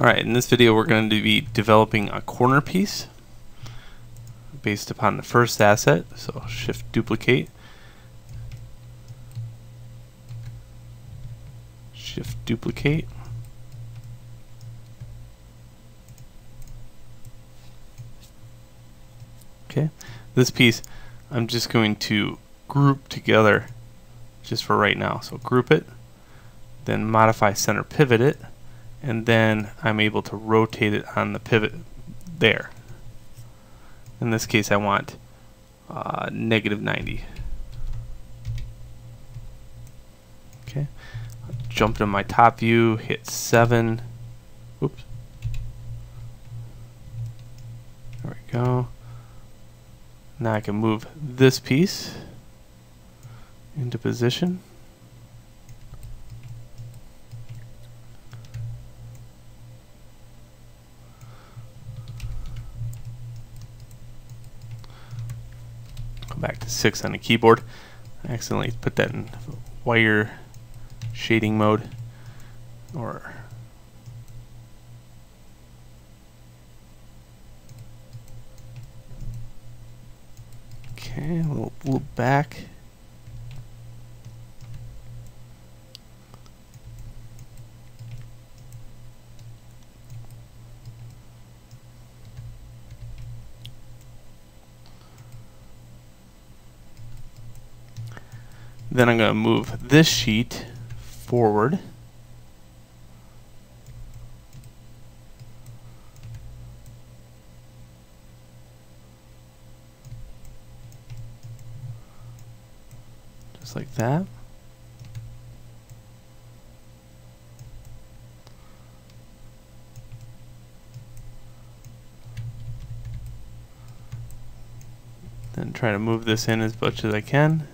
Alright, in this video we're going to be developing a corner piece based upon the first asset. So shift duplicate, shift duplicate, okay. This piece I'm just going to group together just for right now. So group it, then modify center pivot it, and then I'm able to rotate it on the pivot there. In this case I want uh, negative 90. Okay, jump to my top view, hit 7. Oops. There we go. Now I can move this piece into position. Back to 6 on the keyboard. I accidentally put that in wire shading mode or okay a little, little back Then I'm going to move this sheet forward. Just like that. Then try to move this in as much as I can.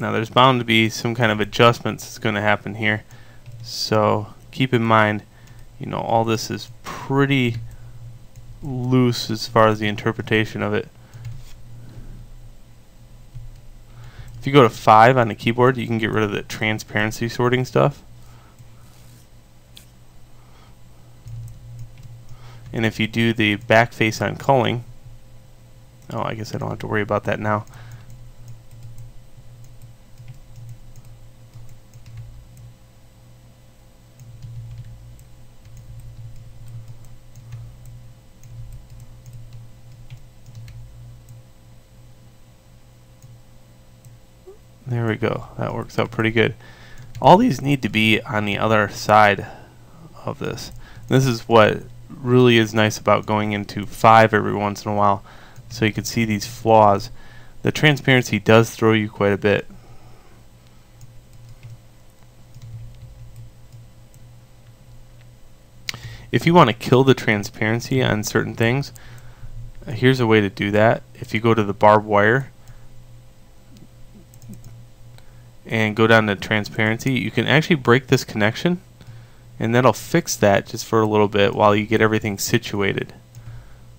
Now there's bound to be some kind of adjustments that's going to happen here. So keep in mind, you know, all this is pretty loose as far as the interpretation of it. If you go to 5 on the keyboard, you can get rid of the transparency sorting stuff. And if you do the back face on culling, oh, I guess I don't have to worry about that now. There we go. That works out pretty good. All these need to be on the other side of this. This is what really is nice about going into 5 every once in a while so you can see these flaws. The transparency does throw you quite a bit. If you want to kill the transparency on certain things, here's a way to do that. If you go to the barbed wire and go down to transparency, you can actually break this connection and that'll fix that just for a little bit while you get everything situated.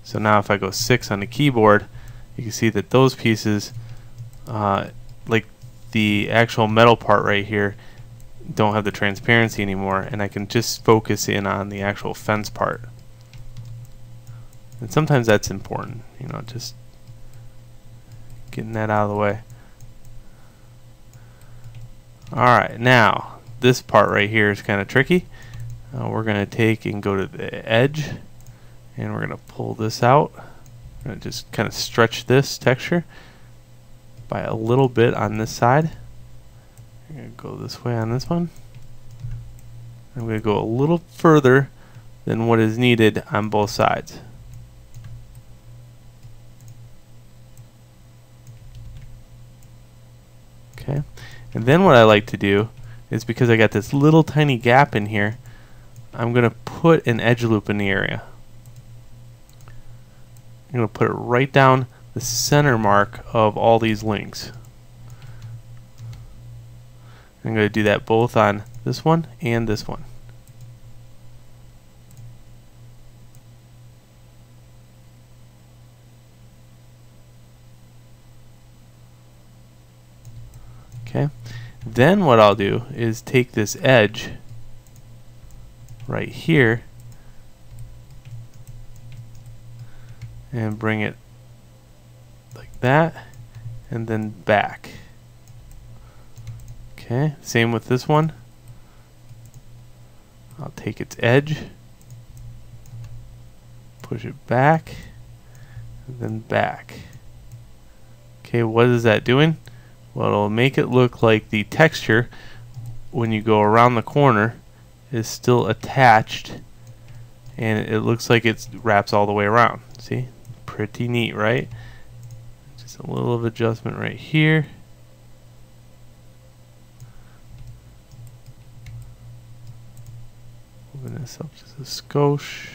So now if I go 6 on the keyboard, you can see that those pieces, uh, like the actual metal part right here, don't have the transparency anymore and I can just focus in on the actual fence part. And sometimes that's important, you know, just getting that out of the way. Alright, now this part right here is kind of tricky. Uh, we're going to take and go to the edge and we're going to pull this out. We're going to just kind of stretch this texture by a little bit on this side. I'm going to go this way on this one. I'm going to go a little further than what is needed on both sides. Okay. And then what I like to do is because I got this little tiny gap in here, I'm going to put an edge loop in the area. I'm going to put it right down the center mark of all these links. I'm going to do that both on this one and this one. Okay. Then what I'll do is take this edge right here and bring it like that and then back. Okay, same with this one. I'll take its edge, push it back, and then back. Okay, what is that doing? Well, it'll make it look like the texture when you go around the corner is still attached and it looks like it wraps all the way around. See? Pretty neat, right? Just a little of adjustment right here. Moving this up just a skosh.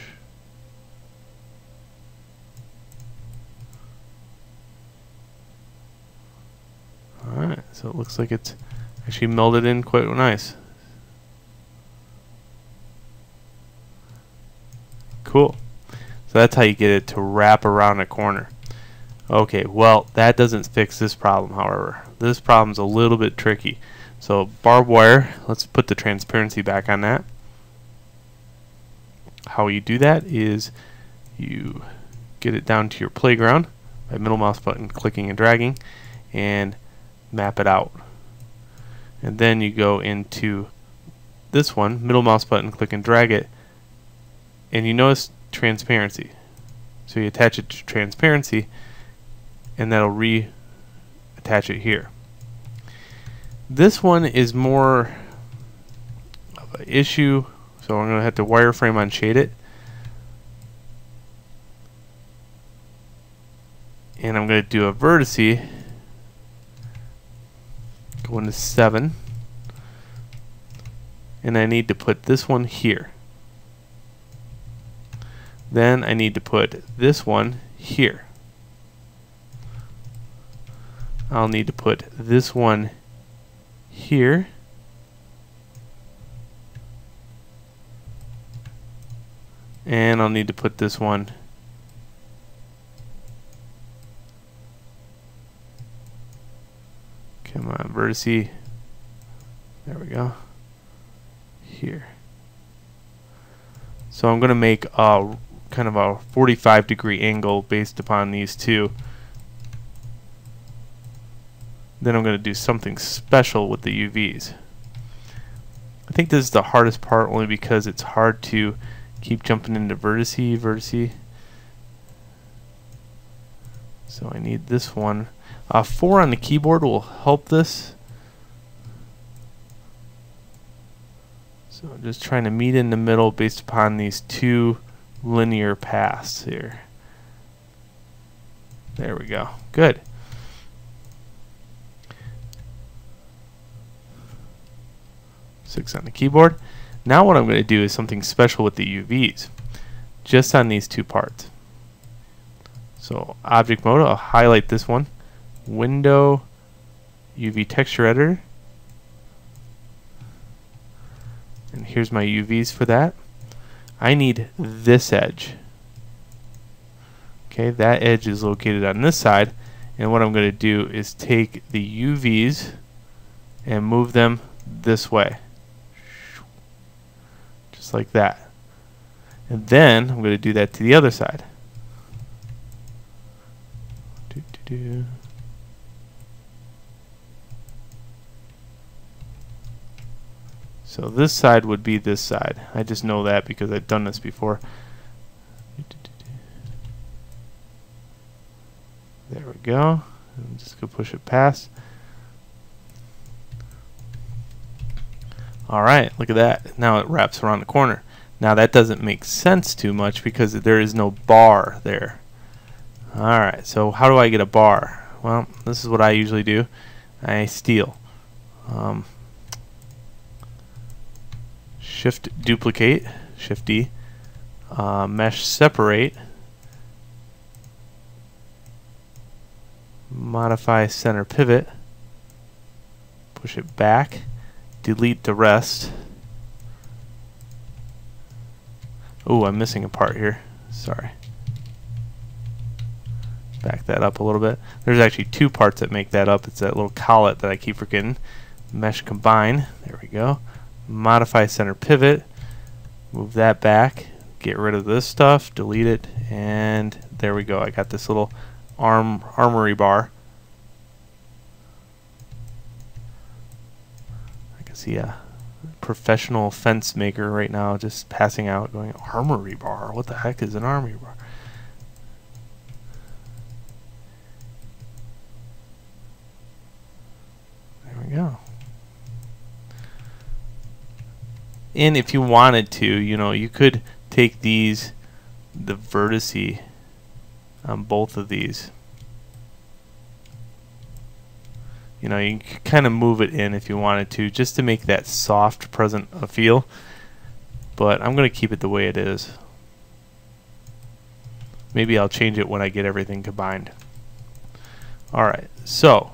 Alright, so it looks like it's actually melded in quite nice. Cool. So that's how you get it to wrap around a corner. Okay, well, that doesn't fix this problem, however. This problem's a little bit tricky. So barbed wire, let's put the transparency back on that. How you do that is you get it down to your playground by middle mouse button clicking and dragging and map it out. And then you go into this one, middle mouse button, click and drag it, and you notice transparency. So you attach it to transparency, and that'll re-attach it here. This one is more of an issue, so I'm going to have to wireframe unshade it. And I'm going to do a vertice go into 7 and I need to put this one here. Then I need to put this one here. I'll need to put this one here. And I'll need to put this one Come on, vertice. There we go. Here. So I'm going to make a kind of a 45 degree angle based upon these two. Then I'm going to do something special with the UVs. I think this is the hardest part only because it's hard to keep jumping into vertice, vertice. So I need this one uh, 4 on the keyboard will help this. So I'm just trying to meet in the middle based upon these two linear paths here. There we go. Good. Six on the keyboard. Now what I'm going to do is something special with the UVs. Just on these two parts. So object mode, I'll highlight this one window UV texture editor. And here's my UVs for that. I need this edge. Okay that edge is located on this side and what I'm going to do is take the UVs and move them this way. Just like that. And then I'm going to do that to the other side. Do, do, do. So this side would be this side. I just know that because I've done this before. There we go. I'm just going to push it past. Alright, look at that. Now it wraps around the corner. Now that doesn't make sense too much because there is no bar there. Alright, so how do I get a bar? Well, this is what I usually do. I steal. Um, shift duplicate, shift D, uh, mesh separate, modify center pivot, push it back, delete the rest. Oh, I'm missing a part here. Sorry. back that up a little bit. There's actually two parts that make that up. It's that little collet that I keep forgetting. Mesh combine. There we go. Modify center pivot. Move that back. Get rid of this stuff. Delete it. And there we go. I got this little arm armory bar. I can see a professional fence maker right now just passing out going armory bar. What the heck is an armory bar? we go. And if you wanted to, you know, you could take these, the vertice on both of these. You know, you can kind of move it in if you wanted to, just to make that soft present a feel. But I'm going to keep it the way it is. Maybe I'll change it when I get everything combined. Alright, so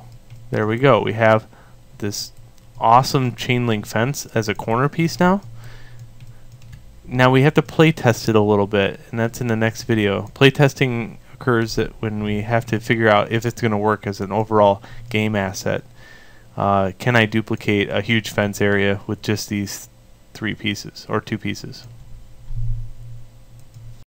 there we go. We have this awesome chain link fence as a corner piece now. Now we have to play test it a little bit, and that's in the next video. Play testing occurs when we have to figure out if it's going to work as an overall game asset. Uh, can I duplicate a huge fence area with just these three pieces or two pieces?